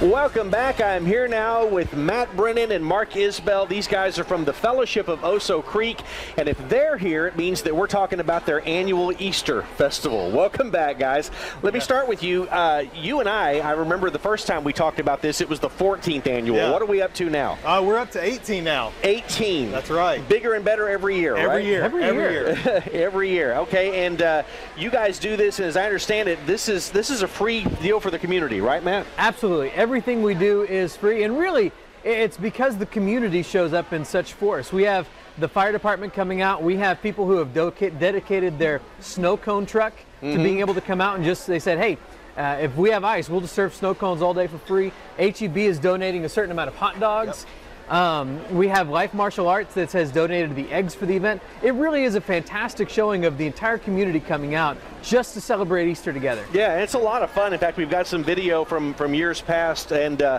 Welcome back. I'm here now with Matt Brennan and Mark Isbell. These guys are from the Fellowship of Oso Creek, and if they're here, it means that we're talking about their annual Easter festival. Welcome back, guys. Let me start with you. Uh, you and I, I remember the first time we talked about this, it was the 14th annual. Yeah. What are we up to now? Uh, we're up to 18 now. 18. That's right. Bigger and better every year, Every right? year. Every year. every year. Okay, and uh, you guys do this, and as I understand it, this is this is a free deal for the community, right, Matt? Absolutely. Everything we do is free. And really, it's because the community shows up in such force. We have the fire department coming out. We have people who have dedicated their snow cone truck to being able to come out and just, they said, hey, uh, if we have ice, we'll just serve snow cones all day for free. HEB is donating a certain amount of hot dogs. Um, we have Life Martial Arts that has donated the eggs for the event. It really is a fantastic showing of the entire community coming out just to celebrate Easter together. Yeah, it's a lot of fun. In fact, we've got some video from from years past, and uh,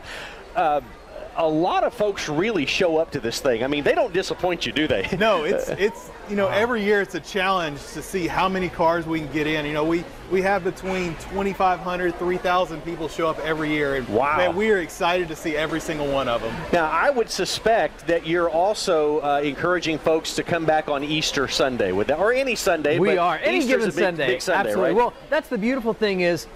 uh, a lot of folks really show up to this thing. I mean, they don't disappoint you, do they? No, it's it's you know every year it's a challenge to see how many cars we can get in. You know, we we have between 2,500, 3,000 people show up every year, and Wow. man, we are excited to see every single one of them. Now, I would suspect that you're also uh, encouraging folks to come back on Easter Sunday, with that, or any Sunday. We but are any Easter's given a big, Sunday. Big Sunday, Absolutely. right? Well, that's the beautiful thing is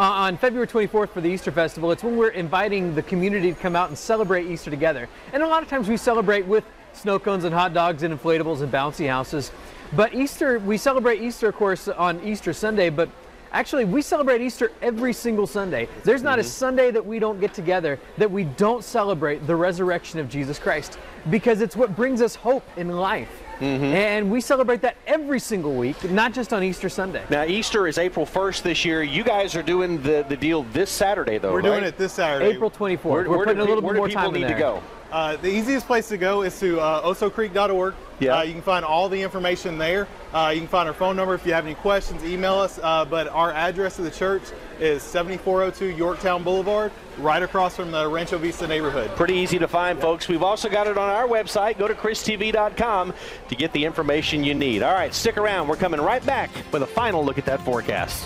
Uh, on February 24th for the Easter Festival, it's when we're inviting the community to come out and celebrate Easter together. And a lot of times we celebrate with snow cones and hot dogs and inflatables and bouncy houses. But Easter, we celebrate Easter, of course, on Easter Sunday, but Actually, we celebrate Easter every single Sunday. There's not a mm-hmm. Sunday that we don't get together that we don't celebrate the resurrection of Jesus Christ because it's what brings us hope in life. Mm-hmm. And we celebrate that every single week, not just on Easter Sunday. now, Easter is April 1st this year. You guys are doing the, the deal this Saturday, though. We're doing it this Saturday. April 24th. Where, We're where putting do a little where bit do more people time in need there. to go? Uh, the easiest place to go is to uh, osocreek.org. Yeah. Uh, you can find all the information there. Uh, you can find our phone number if you have any questions. Email us. Uh, but our address of the church is 7402 Yorktown Boulevard, right across from the Rancho Vista neighborhood. Pretty easy to find, folks. We've also got it on our website. Go to kristv.com to get the information you need. All right, stick around. We're coming right back with a final look at that forecast.